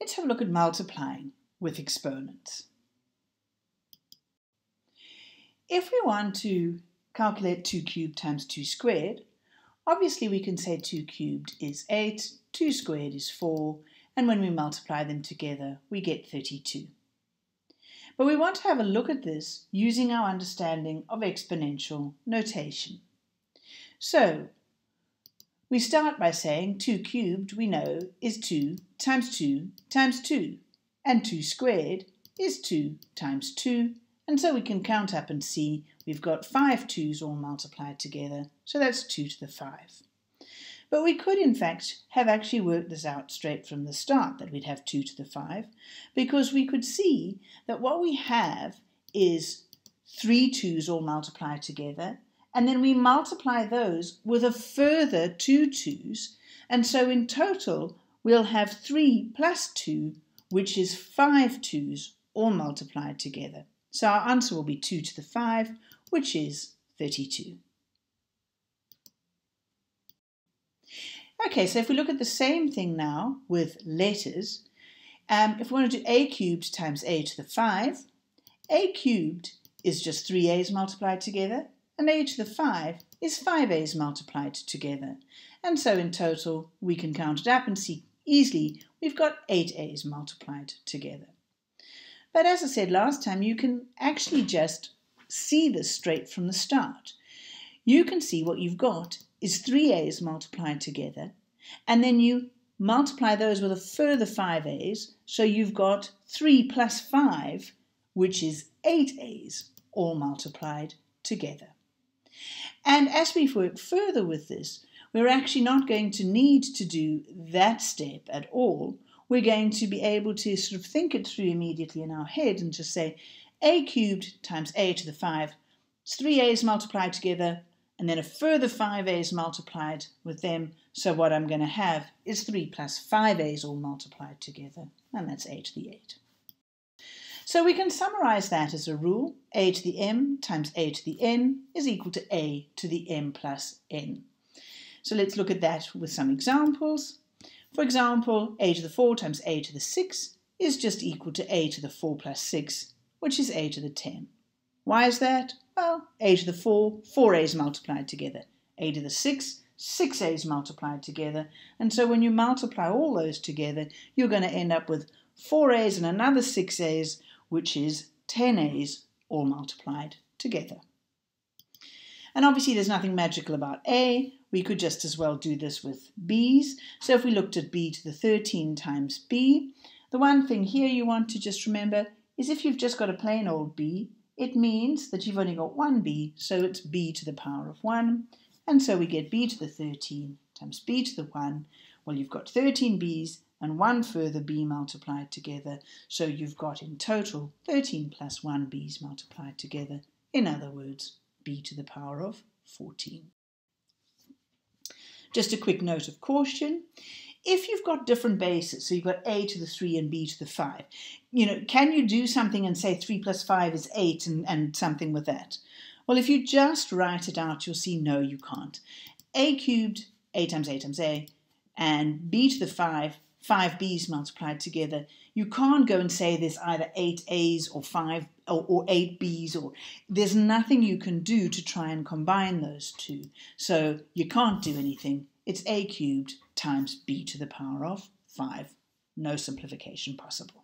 Let's have a look at multiplying with exponents. If we want to calculate 2 cubed times 2 squared, obviously we can say 2 cubed is 8, 2 squared is 4, and when we multiply them together, we get 32. But we want to have a look at this using our understanding of exponential notation. So, we start by saying 2 cubed, we know, is 2 times 2 times 2, and 2 squared is 2 times 2, and so we can count up and see we've got 5 2's all multiplied together, so that's 2 to the 5. But we could, in fact, have actually worked this out straight from the start, that we'd have 2 to the 5, because we could see that what we have is 3 2's all multiplied together, and then we multiply those with a further two twos, and so in total we'll have 3 plus 2, which is 5 twos, all multiplied together. So our answer will be 2 to the 5, which is 32. Okay, so if we look at the same thing now with letters, um, if we want to do a cubed times a to the 5, a cubed is just 3a's multiplied together, and a to the 5 is 5a's multiplied together. And so in total, we can count it up and see easily we've got 8a's multiplied together. But as I said last time, you can actually just see this straight from the start. You can see what you've got is 3a's multiplied together, and then you multiply those with a further 5a's, so you've got 3 plus 5, which is 8a's, all multiplied together. And as we work further with this, we're actually not going to need to do that step at all. We're going to be able to sort of think it through immediately in our head and just say a cubed times a to the 5 is 3a's multiplied together and then a further 5a's multiplied with them. So what I'm going to have is 3 plus 5a's all multiplied together, and that's a to the 8. So we can summarize that as a rule. a to the m times a to the n is equal to a to the m plus n. So let's look at that with some examples. For example, a to the 4 times a to the 6 is just equal to a to the 4 plus 6, which is a to the 10. Why is that? Well, a to the 4, 4a's multiplied together. a to the 6, 6a's multiplied together. And so when you multiply all those together, you're going to end up with 4a's and another 6a's, which is 10a's all multiplied together. And obviously there's nothing magical about a. We could just as well do this with b's. So if we looked at b to the 13 times b, the one thing here you want to just remember is if you've just got a plain old b, it means that you've only got one b, so it's b to the power of 1. And so we get b to the 13 times b to the 1. Well, you've got 13 b's and one further b multiplied together. So you've got in total 13 plus 1 b's multiplied together. In other words, b to the power of 14. Just a quick note of caution. If you've got different bases, so you've got a to the 3 and b to the 5, you know, can you do something and say 3 plus 5 is 8 and, and something with that? Well, if you just write it out, you'll see no, you can't. a cubed, a times a times a, and b to the 5 five B's multiplied together. You can't go and say there's either eight A's or five or, or, eight B's or there's nothing you can do to try and combine those two. So you can't do anything. It's A cubed times B to the power of five. No simplification possible.